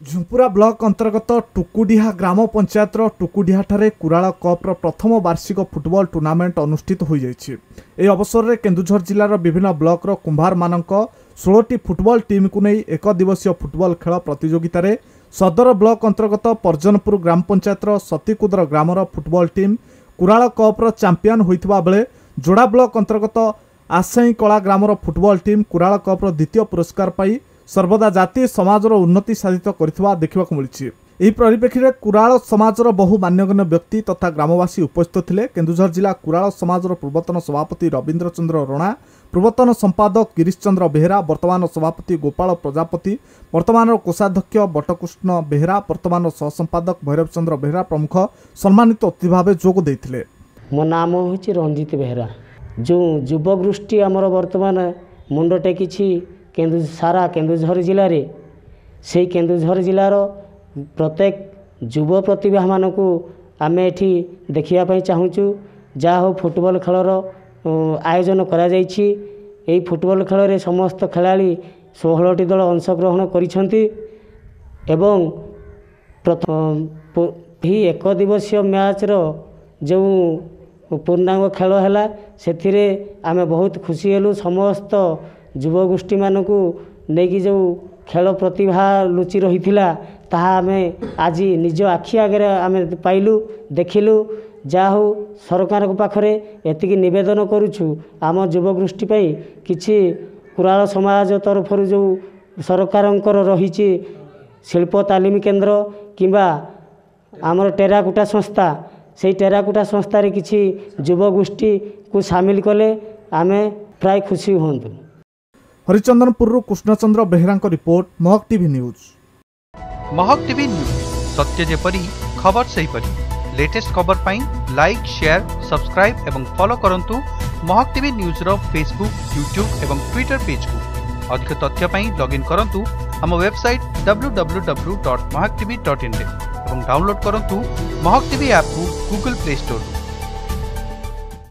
Jhumpura block ଅନ୍ତର୍ଗତ ଟୁକୁଡିହା ଗ୍ରାମ ପଞ୍ଚାୟତର ଟୁକୁଡିହାଠାରେ କୁରାଳ କପ୍ର ପ୍ରଥମ ବାର୍ଷିକ ଫୁଟବଲ ଟୁର୍ଣ୍ଣାମେଣ୍ଟ ଅନୁଷ୍ଠିତ ହୋଇଯାଇଛି। ଏହି ଅବସରରେ କେନ୍ଦୁଝର ଜିଲ୍ଲାର ବିଭିନ୍ନ ବ୍ଲକର କୁମ୍ଭାରମାନଙ୍କ ଷୋଳଟି ଫୁଟବଲ ଟିମ୍କୁ ନେଇ ଏକ ଦିବସୀୟ ଫୁଟବଲ ଖେଳ ପ୍ରତିଯୋଗିତାରେ ସଦର ବ୍ଲକ ଅନ୍ତର୍ଗତ ପର୍ଜନପୁର ଗ୍ରାମ ପଞ୍ଚାୟତର ସତୀକୁଦର ଗ୍ରାମର ଫୁଟବଲ ଟିମ୍ କୁରାଳ କପ୍ର ଚାମ୍ପିୟନ ହୋଇଥିବା ବେଳେ ଯୋଡ଼ା ବ୍ଲକ ଅନ୍ତର୍ଗତ ଆସାଇଁ କଳା ଗ୍ରାମର ଫୁଟବଲ ଟିମ୍ କୁରାଳ କପ୍ର ଦ୍ୱିତୀୟ ପୁରସ୍କାର ପାଇ ସର୍ବଦା ଜାତି ସମାଜର ଉନ୍ନତି ସାଧିତ କରିଥିବା ଦେଖିବାକୁ ମିଳିଛି ଏହି ପରିପ୍ରେକ୍ଷୀରେ କୁରାଳ ସମାଜର ବହୁ ମାନ୍ୟଗଣ୍ୟ ବ୍ୟକ୍ତି ତଥା ଗ୍ରାମବାସୀ ଉପସ୍ଥିତ ଥିଲେ। କେନ୍ଦୁଝର ଜିଲ୍ଲା କୁରାଳ ସମାଜର ପୂର୍ବତନ ସଭାପତି ରବୀନ୍ଦ୍ର ଚନ୍ଦ୍ର ରଣା ପୂର୍ବତନ ସମ୍ପାଦକ ଗିରିଶ ଚନ୍ଦ୍ର ବେହେରା ବର୍ତ୍ତମାନ ସଭାପତି ଗୋପାଳ ପ୍ରଜାପତି ବର୍ତ୍ତମାନର କୋଷାଧ୍ୟକ୍ଷ ବଟକୃଷ୍ଣ ବେହେରା ବର୍ତ୍ତମାନର ସହସମ୍ପାଦକ ଭୈରବ ଚନ୍ଦ୍ର ବେହେରା ପ୍ରମୁଖ ସମ୍ମାନିତ ଅତିଥି ଭାବେ ଯୋଗ ଦେଇଥିଲେ। ମୋ ନାମ ହେଉଛି ରଞ୍ଜିତ ବେହେରା। ଯେଉଁ ଯୁବଗୋଷ୍ଠୀ ଆମର ବର୍ତ୍ତମାନ ମୁଣ୍ଡ ଟେକିଛି କେନ୍ଦୁ ସାରା କେନ୍ଦୁଝର ଜିଲ୍ଲାରେ ସେଇ କେନ୍ଦୁଝର ଜିଲ୍ଲାର ପ୍ରତ୍ୟେକ ଯୁବ ପ୍ରତିଭାମାନଙ୍କୁ ଆମେ ଏଠି ଦେଖିବା ପାଇଁ ଚାହୁଁଛୁ। ଯାହା ହଉ ଫୁଟବଲ ଖେଳର ଆୟୋଜନ କରାଯାଇଛି। ଏହି ଫୁଟବଲ ଖେଳରେ ସମସ୍ତ ଖେଳାଳି ଷୋହଳଟି ଦଳ ଅଂଶଗ୍ରହଣ କରିଛନ୍ତି ଏବଂ ଏହି ଏକ ଦିବସୀୟ ମ୍ୟାଚ୍ର ଯେଉଁ ପୂର୍ଣ୍ଣାଙ୍ଗ ଖେଳ ହେଲା ସେଥିରେ ଆମେ ବହୁତ ଖୁସି ହେଲୁ। ସମସ୍ତ ଯୁବଗୋଷ୍ଠୀମାନଙ୍କୁ ନେଇକି ଯେଉଁ ଖେଳ ପ୍ରତିଭା ଲୁଚି ରହିଥିଲା ତାହା ଆମେ ଆଜି ନିଜ ଆଖି ଆଗରେ ଆମେ ପାଇଲୁ ଦେଖିଲୁ। ଯାହା ହଉ ସରକାରଙ୍କ ପାଖରେ ଏତିକି ନିବେଦନ କରୁଛୁ ଆମ ଯୁବଗୋଷ୍ଠୀ ପାଇଁ କିଛି କୁରାଳ ସମାଜ ତରଫରୁ ଯେଉଁ ସରକାରଙ୍କର ରହିଛି ଶିଳ୍ପ ତାଲିମ କେନ୍ଦ୍ର କିମ୍ବା ଆମର ଟେରାକୁଟା ସଂସ୍ଥା ସେଇ ଟେରାକୁଟା ସଂସ୍ଥାରେ କିଛି ଯୁବଗୋଷ୍ଠୀକୁ ସାମିଲ କଲେ ଆମେ ପ୍ରାୟ ଖୁସି ହୁଅନ୍ତୁ। ହରିଚନ୍ଦନପୁରରୁ କୃଷ୍ଣଚନ୍ଦ୍ର ବେହେରାଙ୍କ report Mahak TV news. Mahak TV news ସତ୍ୟ ଯେପରି ଖବର ସେହିପରି। ଲେଟେଷ୍ଟ ଖବର ପାଇଁ ଲାଇକ୍ ସେୟାର ସବସ୍କ୍ରାଇବ୍ ଏବଂ ଫଲୋ କରନ୍ତୁ ମହକ୍ ଟିଭି ନ୍ୟୁଜ୍ର ଫେସବୁକ୍ ୟୁଟ୍ୟୁବ୍ ଏବଂ ଟ୍ୱିଟର ପେଜ୍କୁ ଅଧିକ ତଥ୍ୟ ପାଇଁ ଲଗ୍ଇନ୍ କରନ୍ତୁ ଆମ website W W W dot Mahak TV dot ଇନ୍ରେ ଏବଂ ଡାଉନଲୋଡ୍ କରନ୍ତୁ ମହକ୍ ଟିଭି ଆପ୍କୁ ଗୁଗଲ୍ ପ୍ଲେ ଷ୍ଟୋର୍ରୁ